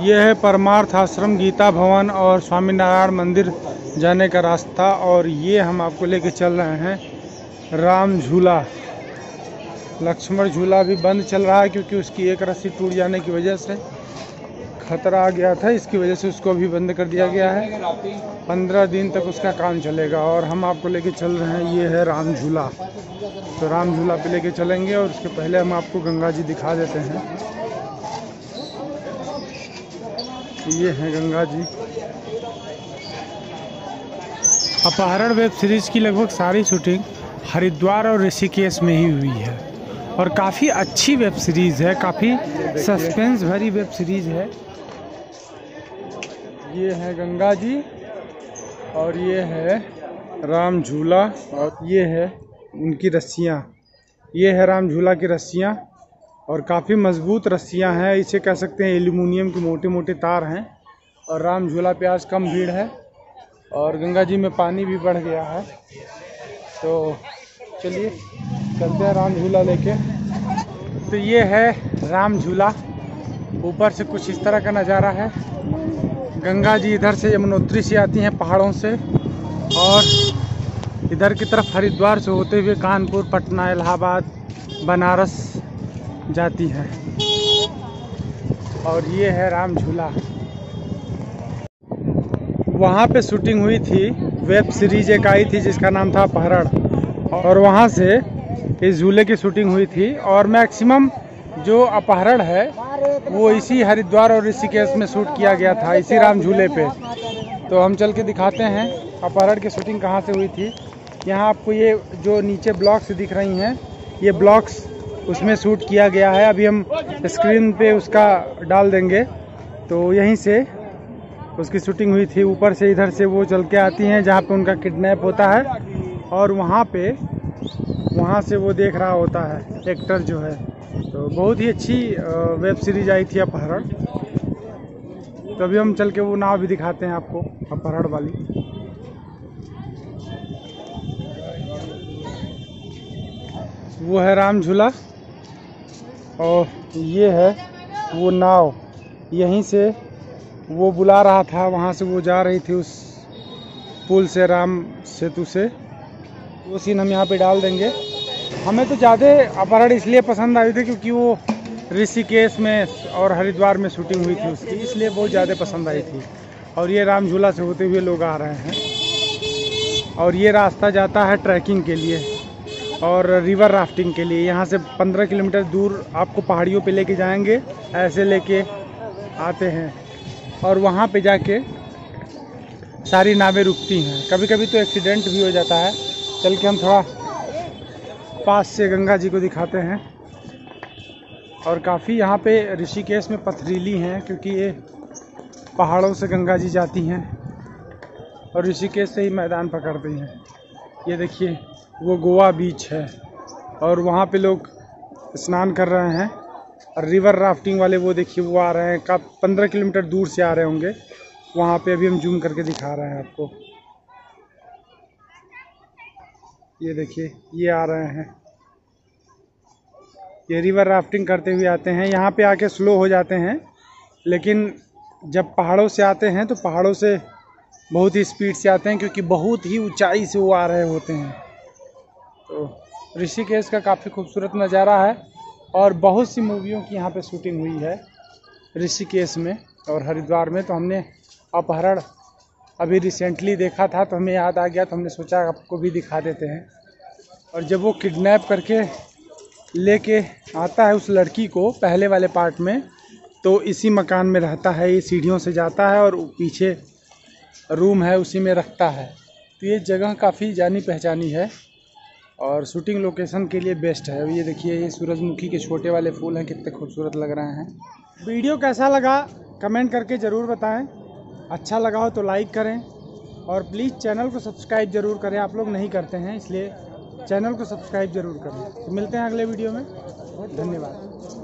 यह है परमार्थ आश्रम, गीता भवन और स्वामीनारायण मंदिर जाने का रास्ता और ये हम आपको लेके चल रहे हैं राम झूला। लक्ष्मण झूला भी बंद चल रहा है क्योंकि उसकी एक रस्सी टूट जाने की वजह से खतरा आ गया था, इसकी वजह से उसको भी बंद कर दिया गया है। पंद्रह दिन तक उसका काम चलेगा और हम आपको लेके चल रहे हैं, ये है राम झूला। तो राम झूला पे लेके चलेंगे और उसके पहले हम आपको गंगा जी दिखा देते हैं। ये है गंगा जी। अपहरण वेब सीरीज़ की लगभग सारी शूटिंग हरिद्वार और ऋषिकेश में ही हुई है। और काफ़ी अच्छी वेब सीरीज़ है, काफ़ी सस्पेंस भरी वेब सीरीज़ है। ये है गंगा जी और ये है राम झूला और ये है उनकी रस्सियाँ। ये है राम झूला की रस्सियाँ। और काफ़ी मज़बूत रस्सियाँ हैं, इसे कह सकते हैं एल्यूमिनियम के मोटे मोटे तार हैं और राम झूला पे आज कम भीड़ है और गंगा जी में पानी भी बढ़ गया है। तो चलिए, चलते हैं राम झूला लेके। तो ये है राम झूला। ऊपर से कुछ इस तरह का नज़ारा है। गंगा जी इधर से यमुनोत्री से आती हैं पहाड़ों से और इधर की तरफ़ हरिद्वार से होते हुए कानपुर, पटना, इलाहाबाद, बनारस जाती है। और ये है राम झूला। वहाँ पे शूटिंग हुई थी वेब सीरीज़ एक आई थी जिसका नाम था अपहरण और वहाँ से इस झूले की शूटिंग हुई थी और मैक्सिमम जो अपहरण है, वो इसी हरिद्वार और ऋषिकेश में शूट किया गया था, इसी राम झूले पे। तो हम चल के दिखाते हैं अपहरण की शूटिंग कहाँ से हुई थी। यहाँ आपको ये जो नीचे ब्लॉक्स दिख रही हैं, ये ब्लॉक्स उसमें शूट किया गया है। अभी हम स्क्रीन पे उसका डाल देंगे। तो यहीं से उसकी शूटिंग हुई थी। ऊपर से इधर से वो चल के आती हैं, जहाँ पे उनका किडनैप होता है। और वहाँ पे, वहाँ से वो देख रहा होता है, एक्टर जो है। तो बहुत ही अच्छी वेब सीरीज़ आई थी अपहरण। तो अभी हम चल के वो नाव भी दिखाते हैं आपको, अपहरण वाली। वो है राम झूला। और ये है वो नाव। यहीं से वो बुला रहा था, वहाँ से वो जा रही थी उस पुल से, राम सेतु से। वो सीन हम यहाँ पे डाल देंगे। हमें तो ज़्यादा अपहरण इसलिए पसंद आई थी क्योंकि वो ऋषिकेश में और हरिद्वार में शूटिंग हुई थी उसकी, इसलिए बहुत ज़्यादा पसंद आई थी। और ये राम झूला से होते हुए लोग आ रहे हैं। और ये रास्ता जाता है ट्रैकिंग के लिए। और रिवर राफ्टिंग के लिए। यहाँ से 15 किलोमीटर दूर आपको पहाड़ियों पे लेके जाएँगे। ऐसे लेके आते हैं। और वहाँ पे जाके सारी नावें रुकती हैं। कभी कभी तो एक्सीडेंट भी हो जाता है। चल के हम थोड़ा पास से गंगा जी को दिखाते हैं। और काफ़ी यहाँ पे ऋषिकेश में पथरीली हैं, क्योंकि ये पहाड़ों से गंगा जी जाती हैं। और ऋषिकेश से ही मैदान पकड़ती हैं। ये देखिए। वो गोवा बीच है। और वहाँ पे लोग स्नान कर रहे हैं। और रिवर राफ्टिंग वाले वो देखिए, वो आ रहे हैं। का पंद्रह किलोमीटर दूर से आ रहे होंगे। वहाँ पे अभी हम जूम करके दिखा रहे हैं आपको। ये देखिए, ये आ रहे हैं। ये रिवर राफ्टिंग करते हुए आते हैं। यहाँ पे आके स्लो हो जाते हैं। लेकिन जब पहाड़ों से आते हैं तो पहाड़ों से बहुत ही स्पीड से आते हैं, क्योंकि बहुत ही ऊंचाई से वो आ रहे होते हैं। तो ऋषिकेश का काफ़ी खूबसूरत नज़ारा है और बहुत सी मूवियों की यहाँ पे शूटिंग हुई है ऋषिकेश में और हरिद्वार में। तो हमने अपहरण अभी रिसेंटली देखा था तो हमें याद आ गया तो हमने सोचा आपको भी दिखा देते हैं। और जब वो किडनैप करके लेके आता है उस लड़की को पहले वाले पार्ट में तो इसी मकान में रहता है, ये सीढ़ियों से जाता है और पीछे रूम है, उसी में रखता है। तो ये जगह काफ़ी जानी पहचानी है। और शूटिंग लोकेशन के लिए बेस्ट है। अभी ये देखिए, ये सूरजमुखी के छोटे वाले फूल हैं, कितने खूबसूरत लग रहे हैं। वीडियो कैसा लगा, कमेंट करके ज़रूर बताएँ। अच्छा लगा हो तो लाइक करें। और प्लीज़ चैनल को सब्सक्राइब ज़रूर करें। आप लोग नहीं करते हैं, इसलिए चैनल को सब्सक्राइब ज़रूर करें। तो मिलते हैं अगले वीडियो में। धन्यवाद।